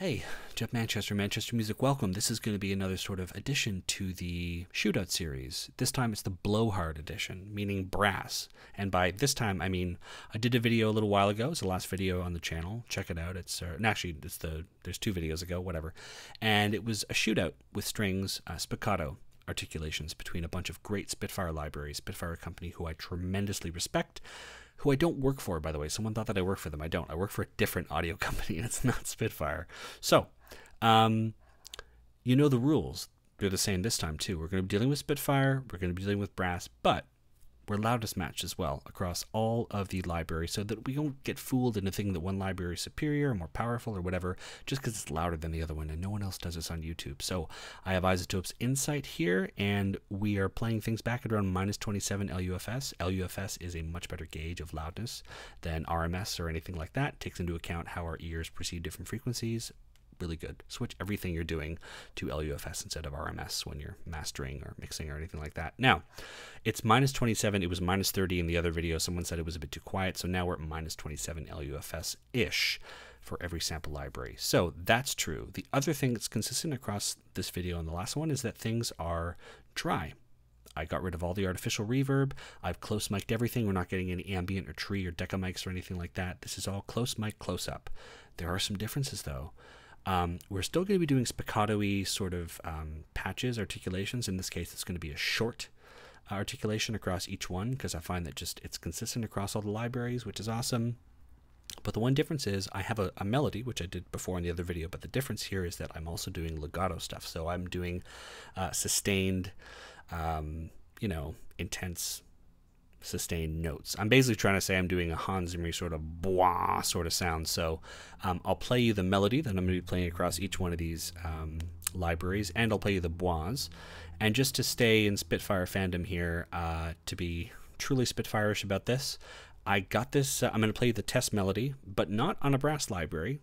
Hey, Geoff Manchester, Manchester Music, welcome. This is going to be another sort of addition to the Shootout series. This time it's the Blowhard edition, meaning brass. And by this time, I mean I did a video a little while ago. It's the last video on the channel. Check it out. It's uh, actually it's the there's two videos ago, whatever. And it was a shootout with strings, uh, spiccato articulations between a bunch of great Spitfire libraries, Spitfire company who I tremendously respect who I don't work for, by the way. Someone thought that I work for them. I don't. I work for a different audio company, and it's not Spitfire. So, um, you know the rules. They're the same this time, too. We're going to be dealing with Spitfire, we're going to be dealing with Brass, but we're loudest matched as well across all of the libraries so that we don't get fooled into thinking that one library is superior or more powerful or whatever just because it's louder than the other one and no one else does this on YouTube. So I have iZotope's Insight here and we are playing things back at around minus 27 LUFS. LUFS is a much better gauge of loudness than RMS or anything like that. It takes into account how our ears perceive different frequencies really good. Switch everything you're doing to LUFS instead of RMS when you're mastering or mixing or anything like that. Now, it's minus 27. It was minus 30 in the other video. Someone said it was a bit too quiet, so now we're at minus 27 LUFS-ish for every sample library. So that's true. The other thing that's consistent across this video and the last one is that things are dry. I got rid of all the artificial reverb. I've close mic'd everything. We're not getting any ambient or tree or Decca mics or anything like that. This is all close mic, close up. There are some differences though. Um, we're still going to be doing spiccato sort of um, patches, articulations. In this case, it's going to be a short articulation across each one because I find that just it's consistent across all the libraries, which is awesome. But the one difference is I have a, a, melody, which I did before in the other video, but the difference here is that I'm also doing legato stuff. So I'm doing uh, sustained, um, you know, intense sustained notes. I'm basically trying to say I'm doing a Hans Zimmer sort of boah sort of sound. So um, I'll play you the melody that I'm going to be playing across each one of these um, libraries, and I'll play you the bois. And just to stay in Spitfire fandom here, uh, to be truly Spitfireish about this, I got this. Uh, I'm going to play you the test melody, but not on a brass library,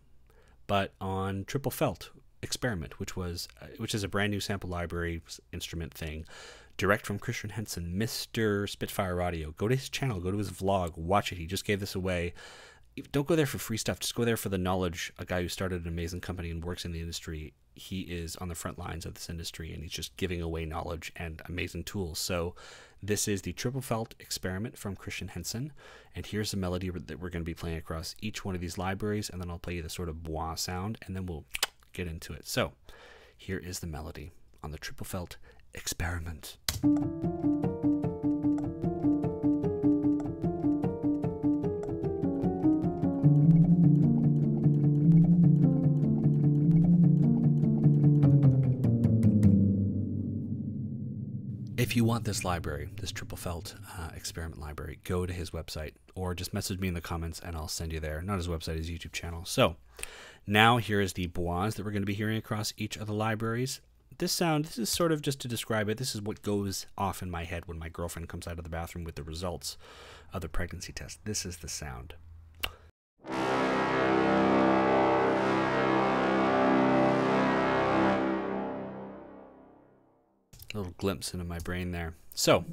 but on Triple Felt Experiment, which was uh, which is a brand new sample library instrument thing direct from Christian Henson, Mr. Spitfire Audio. Go to his channel, go to his vlog, watch it. He just gave this away. Don't go there for free stuff. Just go there for the knowledge. A guy who started an amazing company and works in the industry. He is on the front lines of this industry and he's just giving away knowledge and amazing tools. So, this is the Triple Felt experiment from Christian Henson. And here's the melody that we're going to be playing across each one of these libraries. And then I'll play you the sort of bois sound and then we'll get into it. So, here is the melody on the Triple Felt experiment. If you want this library, this Triple Felt uh, experiment library, go to his website or just message me in the comments and I'll send you there. Not his website, his YouTube channel. So now here is the bois that we're going to be hearing across each of the libraries this sound, this is sort of just to describe it, this is what goes off in my head when my girlfriend comes out of the bathroom with the results of the pregnancy test. This is the sound. A little glimpse into my brain there. So,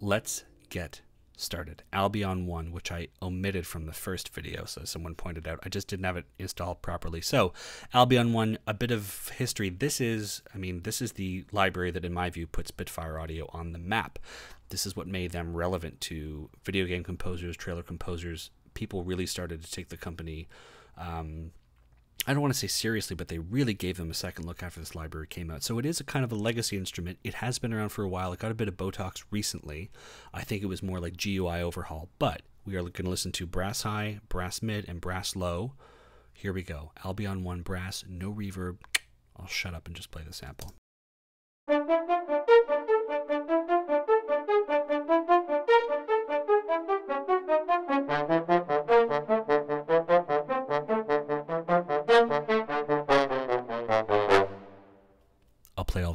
let's get started. Albion 1, which I omitted from the first video, so someone pointed out. I just didn't have it installed properly. So, Albion 1, a bit of history. This is, I mean, this is the library that, in my view, puts Spitfire Audio on the map. This is what made them relevant to video game composers, trailer composers. People really started to take the company um, I don't want to say seriously, but they really gave them a second look after this library came out. So it is a kind of a legacy instrument. It has been around for a while. It got a bit of Botox recently. I think it was more like GUI overhaul. But we are going to listen to brass high, brass mid, and brass low. Here we go. Albion 1 brass, no reverb. I'll shut up and just play the sample.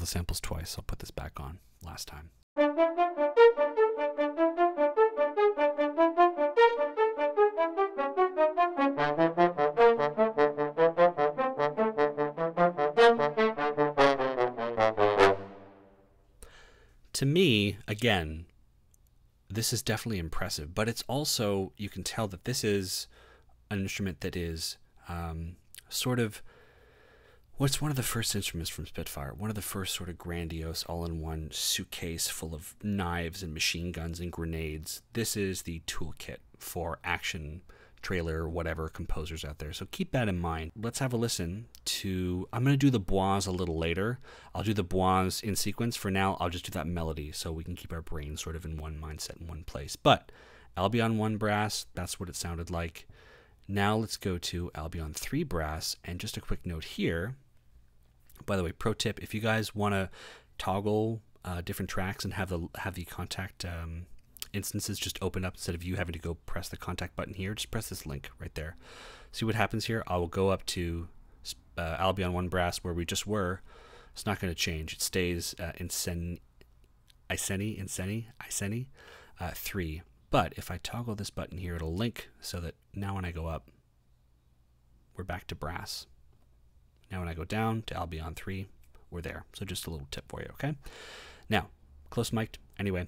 Samples twice. I'll put this back on last time. To me, again, this is definitely impressive, but it's also, you can tell that this is an instrument that is um, sort of what's one of the first instruments from Spitfire, one of the first sort of grandiose all in one suitcase full of knives and machine guns and grenades. This is the toolkit for action trailer, whatever composers out there. So keep that in mind. Let's have a listen to. I'm going to do the bois a little later. I'll do the bois in sequence. For now, I'll just do that melody so we can keep our brains sort of in one mindset in one place. But Albion 1 brass, that's what it sounded like. Now let's go to Albion 3 brass. And just a quick note here by the way, pro tip: if you guys want to toggle uh, different tracks and have the have the Kontakt um, instances just open up instead of you having to go press the Kontakt button here, just press this link right there. See what happens here? I will go up to uh, Albion One Brass where we just were. It's not going to change. It stays uh, in Sen, Iceni, Inceni, Iceni, uh, three. But if I toggle this button here, it'll link so that now when I go up, we're back to brass. Now when I go down to Albion 3, we're there. So just a little tip for you, okay? Now, close mic'd, anyway.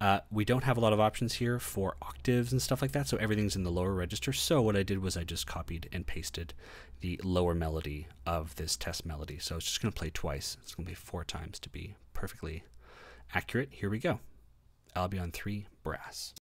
Uh, we don't have a lot of options here for octaves and stuff like that, so everything's in the lower register. So what I did was I just copied and pasted the lower melody of this test melody. So it's just going to play twice. It's going to be four times to be perfectly accurate. Here we go. Albion 3 brass.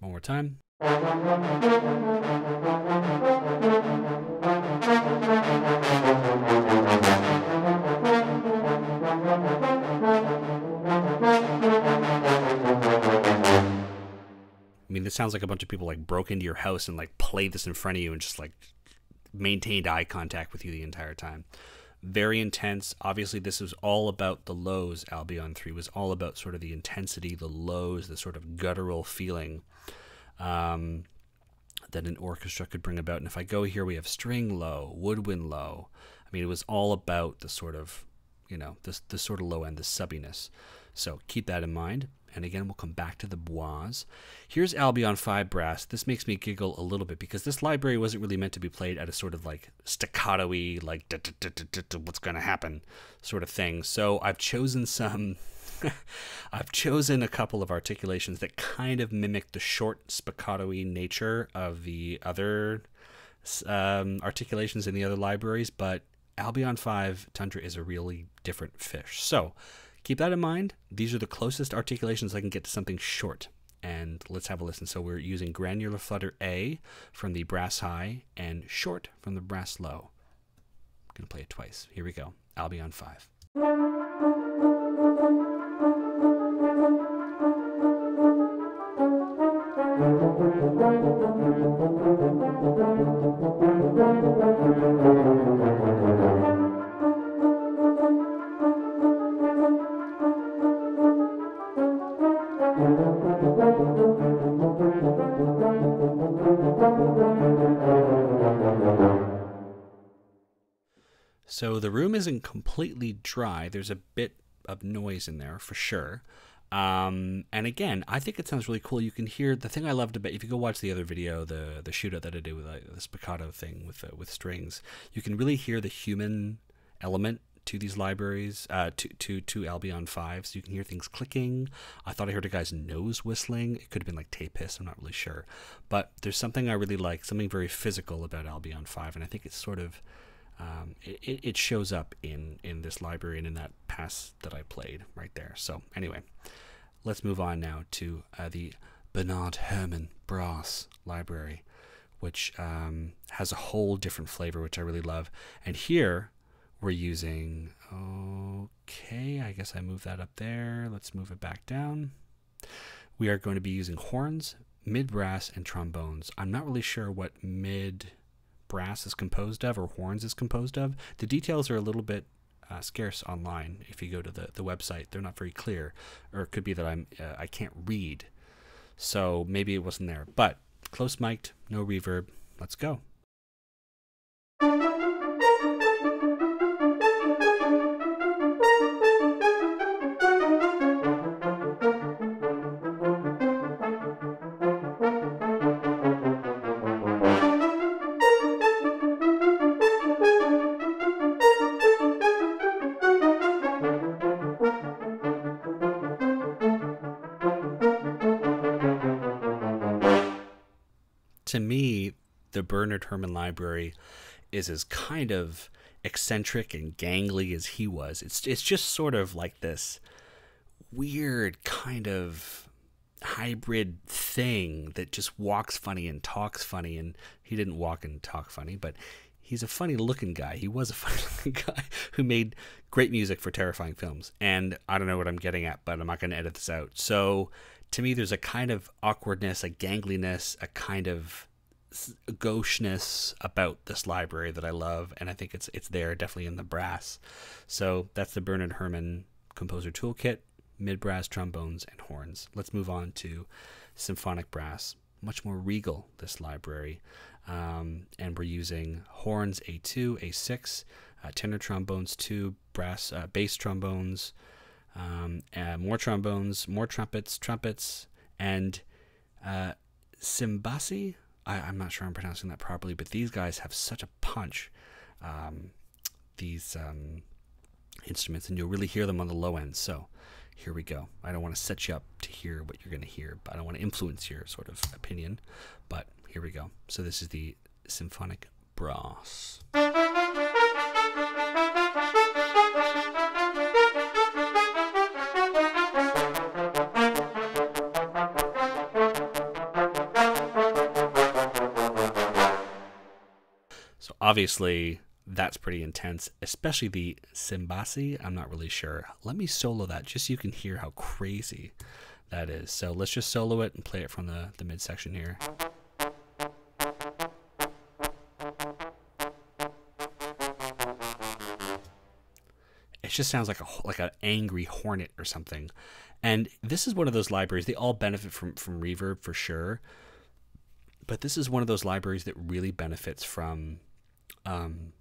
One more mean, sounds like a bunch of people like broke into your house and like played this in front of you and just like maintained eye contact with you the entire time. Very intense. Obviously, this was all about the lows. Albion 3 was all about sort of the intensity, the lows, the sort of guttural feeling um, that an orchestra could bring about. And if I go here, we have string low, woodwind low. I mean, it was all about the sort of, you know, this the sort of low end, the subbiness. So keep that in mind. And again, we'll come back to the bois. Here's Albion 5 brass. This makes me giggle a little bit because this library wasn't really meant to be played at a sort of like staccato-y, like what's going to happen sort of thing. So I've chosen some I've chosen a couple of articulations that kind of mimic the short spiccato-y nature of the other um, articulations in the other libraries, but Albion 5 Tundra is a really different fish. So keep that in mind. These are the closest articulations I can get to something short. And let's have a listen. So we're using granular flutter A from the brass high and short from the brass low. I'm going to play it twice. Here we go. Albion 5. So the room isn't completely dry. There's a bit of noise in there for sure. Um, and again, I think it sounds really cool. You can hear the thing I loved about if you go watch the other video, the the shootout that I did with the spiccato thing with uh, with strings, you can really hear the human element to these libraries, uh, to to to Albion Five. So you can hear things clicking. I thought I heard a guy's nose whistling. It could have been like tape hiss. I'm not really sure, but there's something I really like, something very physical about Albion Five, and I think it's sort of um, it, it shows up in in this library and in that pass that I played right there. So anyway, let's move on now to uh, the Bernard Herrmann Brass Library, which um, has a whole different flavor, which I really love. And here we're using, okay, I guess I move that up there. Let's move it back down. We are going to be using horns, mid brass, and trombones. I'm not really sure what mid brass is composed of or horns is composed of. The details are a little bit uh, scarce online. If you go to the, the website, they're not very clear, or it could be that I'm uh, I can't read, so maybe it wasn't there. But close mic'd, no reverb. Let's go. To me, the Bernard Herrmann Library is as kind of eccentric and gangly as he was. It's it's just sort of like this weird kind of hybrid thing that just walks funny and talks funny and he didn't walk and talk funny, but he's a funny looking guy. He was a funny looking guy who made great music for terrifying films. And I don't know what I'm getting at, but I'm not going to edit this out. So to me, there's a kind of awkwardness, a gangliness, a kind of gaucheness about this library that I love, and I think it's it's there definitely in the brass. So that's the Bernard Herrmann Composer Toolkit, mid brass trombones and horns. Let's move on to symphonic brass. Much more regal this library, um, and we're using horns A2, A6, uh, tenor trombones two, brass uh, bass trombones, um, more trombones, more trumpets, trumpets, and uh, cimbassi I, am not sure I'm pronouncing that properly, but these guys have such a punch. Um, these um, instruments, and you'll really hear them on the low end. So here we go. I don't want to set you up to hear what you're going to hear, but I don't want to influence your sort of opinion. But here we go. So this is the symphonic brass. Obviously that's pretty intense, especially the Cimbassi. I'm not really sure. Let me solo that just so you can hear how crazy that is. So let's just solo it and play it from the, the midsection here. It just sounds like a like an angry hornet or something. And this is one of those libraries. They all benefit from from reverb for sure, but this is one of those libraries that really benefits from um,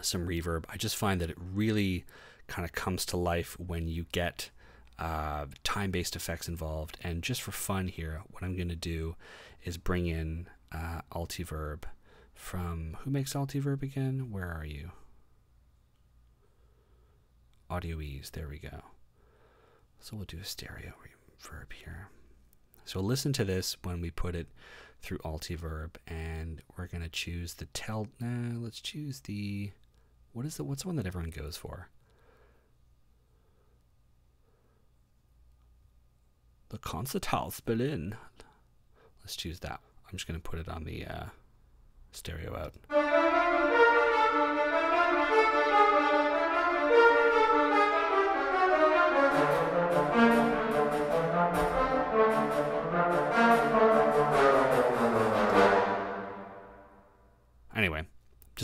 some reverb. I just find that it really kind of comes to life when you get uh, time based effects involved. And just for fun here, what I'm going to do is bring in uh, Altiverb from who makes Altiverb again? Where are you? Audio Ease. There we go. So we'll do a stereo reverb here. So listen to this when we put it through Altiverb, and we're gonna choose the tell. Nah, let's choose the. What is the? What's the one that everyone goes for? The concert Konzerthaus Berlin. Let's choose that. I'm just gonna put it on the uh, stereo out.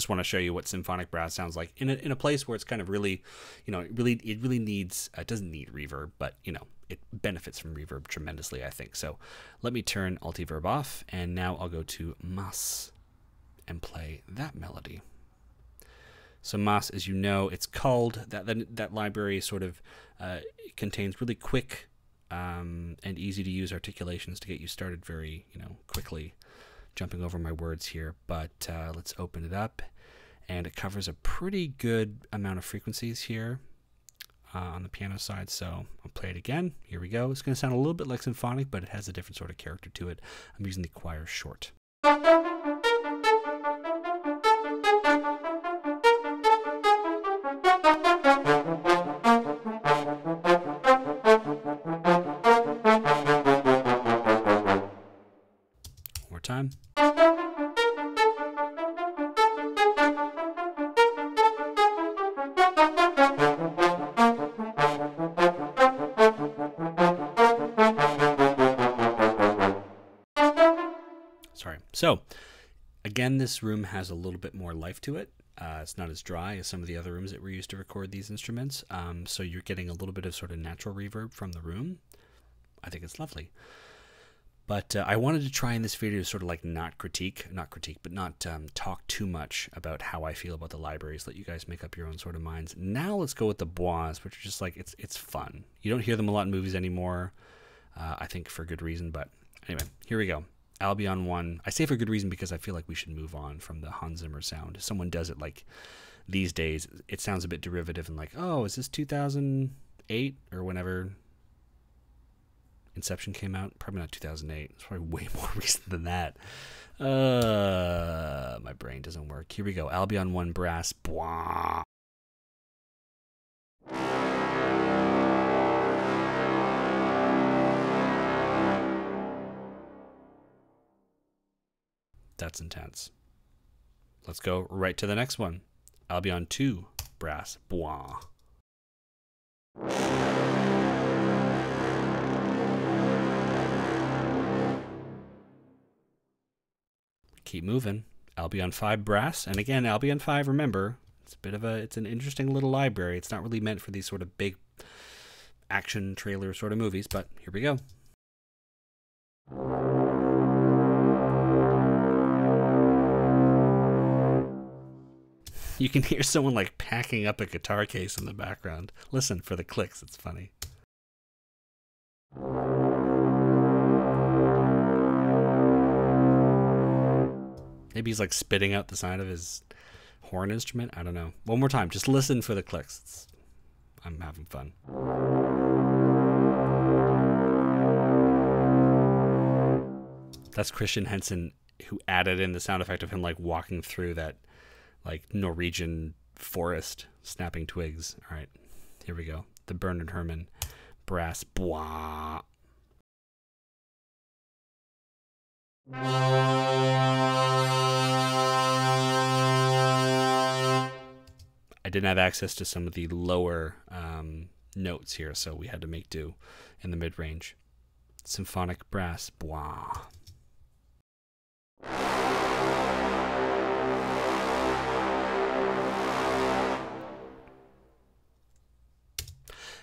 Want to show you what symphonic brass sounds like in a, in a place where it's kind of really, you know, it really it really needs uh, it doesn't need reverb, but you know it benefits from reverb tremendously. I think so. Let me turn Altiverb off, and now I'll go to Mas and play that melody. So Mas, as you know, it's called that that, that library sort of uh, contains really quick um, and easy to use articulations to get you started very you know quickly jumping over my words here, but uh, let's open it up. And it covers a pretty good amount of frequencies here uh, on the piano side. So I'll play it again. Here we go. It's going to sound a little bit like symphonic, but it has a different sort of character to it. I'm using the choir short. More time. So, again, this room has a little bit more life to it. Uh, it's not as dry as some of the other rooms that we were used to record these instruments. Um, so you're getting a little bit of sort of natural reverb from the room. I think it's lovely. But uh, I wanted to try in this video to sort of like not critique, not critique, but not um, talk too much about how I feel about the libraries. Let you guys make up your own sort of minds. Now let's go with the bois, which are just like it's it's fun. You don't hear them a lot in movies anymore. Uh, I think for good reason. But anyway, here we go. Albion one. I say for good reason because I feel like we should move on from the Hans Zimmer sound. If someone does it like these days, it sounds a bit derivative and like, oh, is this 2008 or whenever Inception came out? Probably not 2008. It's probably way more recent than that. Uh, my brain doesn't work. Here we go. Albion 1 Brass. That's intense. Let's go right to the next one. Albion 2 Brass. Bwah. keep moving. Albion 5 brass. And again, Albion 5, remember, it's a bit of a, it's an interesting little library. It's not really meant for these sort of big action trailer sort of movies, but here we go. You can hear someone like packing up a guitar case in the background. Listen for the clicks, it's funny. Maybe he's like spitting out the sound of his horn instrument. I don't know. One more time. Just listen for the clicks. It's, I'm having fun. That's Christian Henson who added in the sound effect of him like walking through that like Norwegian forest snapping twigs. All right. Here we go. The Bernard Herrmann brass blah. I didn't have access to some of the lower um, notes here, so we had to make do in the mid range. Symphonic brass, blah.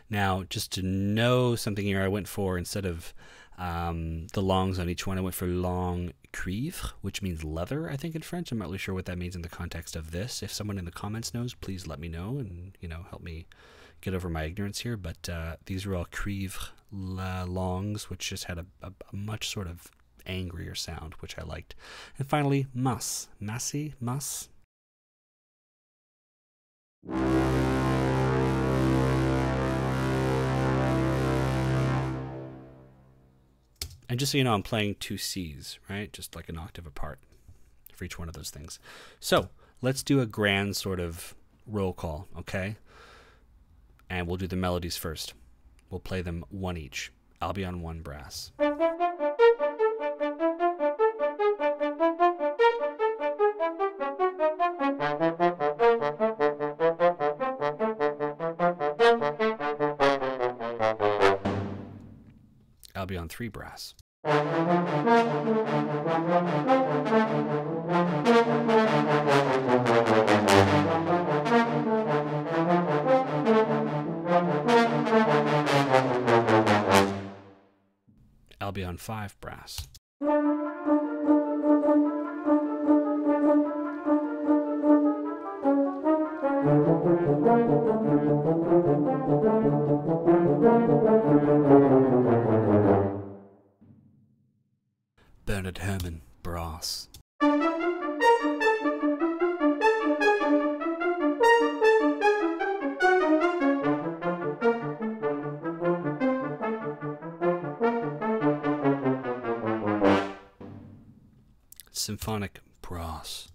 Now, just to know something here, I went for instead of um, the longs on each one, I went for long cuivre, which means leather, I think in French. I'm not really sure what that means in the context of this. If someone in the comments knows, please let me know and you know help me get over my ignorance here. But uh, these were all cuivre longs, which just had a, a, a, much sort of angrier sound, which I liked. And finally, mas, massy, mas. And just so you know, I'm playing two C's, right? Just like an octave apart for each one of those things. So let's do a grand sort of roll call, okay? And we'll do the melodies first. We'll play them one each. Albion one brass. On three brass. Albion five brass. Symphonic brass.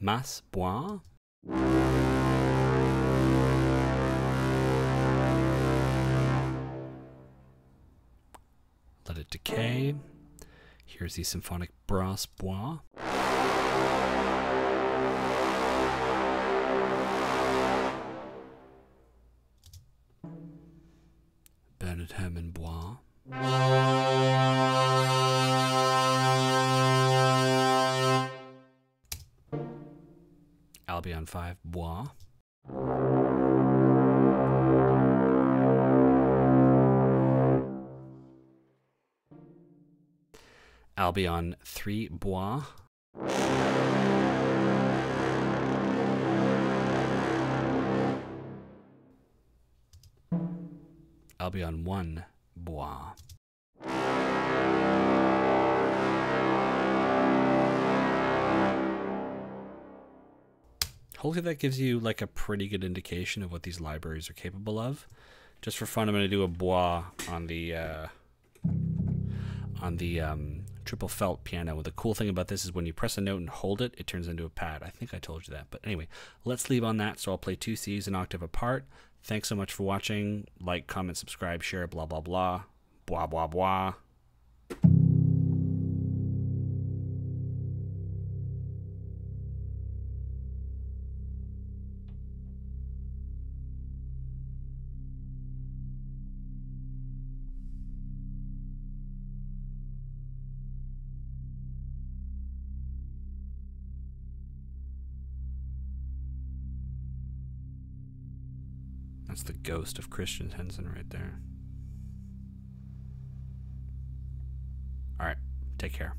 Mas bois. Let it decay. Here's the symphonic brass bois. Albion 3 Bois. Albion 1 Bois. Hopefully that gives you like a pretty good indication of what these libraries are capable of. Just for fun, I'm going to do a bois on the uh, on the um, triple felt piano. The cool thing about this is when you press a note and hold it, it turns into a pad. I think I told you that. But anyway, let's leave on that. So I'll play two Cs an octave apart. Thanks so much for watching. Like, comment, subscribe, share, blah, blah, blah. Blah, blah, blah. Ghost of Christian Henson right there. All right, take care.